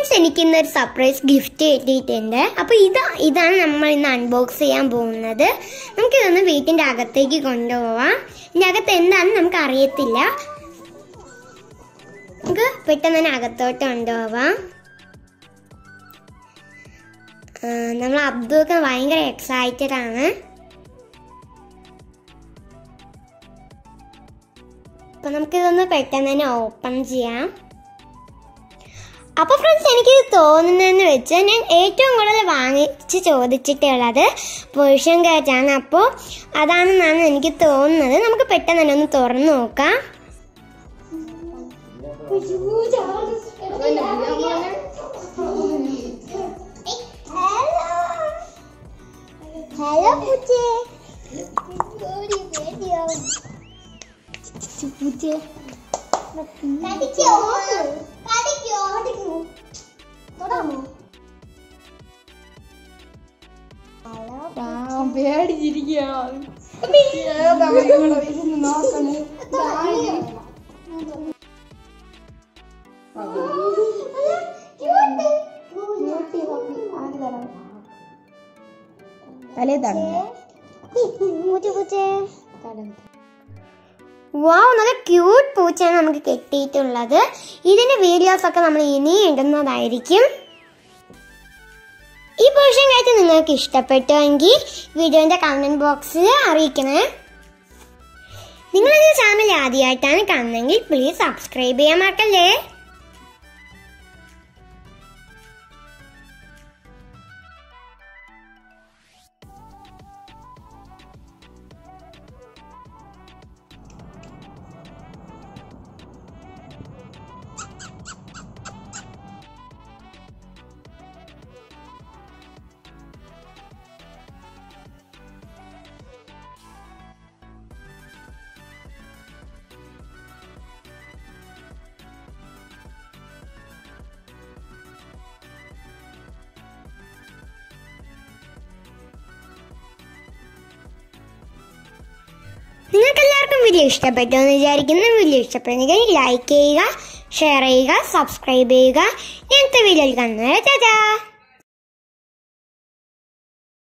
Friends എനിക്ക് ഒരു surprise gift കിട്ടിയിട്ടുണ്ട്. അപ്പോൾ ഇതാ ഇതാണ് നമ്മൾ ഇന്ന് അൺബോക്സ് ചെയ്യാൻ പോകുന്നത്. നമുക്കിതൊന്ന് വീട്ടിന്റെ അകത്തേക്ക് കൊണ്ടുപോവാം. ഇതിന്റെ അകത്ത് എന്താണെന്ന് നമുക്ക് അറിയത്തില്ല നമുക്ക് പെട്ടെന്ന് തന്നെ അകത്തോട്ട് കൊണ്ടുപോവാം. നമ്മൾ അബ്ദുക്കെ ഭയങ്കര എക്സൈറ്റഡ് ആണ്. അപ്പൊ നമുക്കിതൊന്ന് പെട്ടെന്ന് തന്നെ ഓപ്പൺ ചെയ്യാം. അപ്പൊ ഫ്രണ്ട്സ് എനിക്ക് തോന്നുന്നതെന്ന് വെച്ചാൽ ഞാൻ ഏറ്റവും കൂടുതൽ വാങ്ങിച്ച് ചോദിച്ചിട്ടുള്ളത് പുരുഷൻ കേറ്റാണ് അപ്പോൾ അതാണെന്നാണ് എനിക്ക് തോന്നുന്നത്. നമുക്ക് പെട്ടെന്ന് തന്നെ ഒന്ന് തുറന്നു നോക്കാം. ഹലോ പൂച്ചേ പൂച്ചേ തൊടാമോ ഹലോ പേടിച്ചിരിക്കുകയാണ് നോക്കണേ തലേ തടഞ്ഞു Wow നല്ല ക്യൂട്ട് പൂച്ചയാണ് നമുക്ക് കെട്ടിയിട്ടുള്ളത്. ഇതിന്റെ വീഡിയോസ് ഒക്കെ നമ്മൾ ഇനി ഇടുന്നതായിരിക്കും. ഈ പോർഷൻ കഴിച്ച് നിങ്ങൾക്ക് ഇഷ്ടപ്പെട്ടുവെങ്കിൽ വീഡിയോന്റെ കമന്റ് ബോക്സിൽ അറിയിക്കണേ. നിങ്ങൾ ഈ ചാനൽ ആദ്യമായിട്ടാണ് കാണുന്നതെങ്കിൽ പ്ലീസ് സബ്സ്ക്രൈബ് ചെയ്യാൻ മറക്കല്ലേ? നിങ്ങൾക്ക് എല്ലാവർക്കും വീഡിയോ ഇഷ്ടപ്പെട്ടു എന്ന് വിചാരിക്കുന്നു വീഡിയോ ഇഷ്ടപ്പെടുന്നെങ്കിൽ ലൈക്ക് ചെയ്യുക ഷെയർ ചെയ്യുക സബ്സ്ക്രൈബ് ചെയ്യുക. ഇങ്ങനത്തെ വീഡിയോയിൽ കാണുന്നത് ചാച്ചാ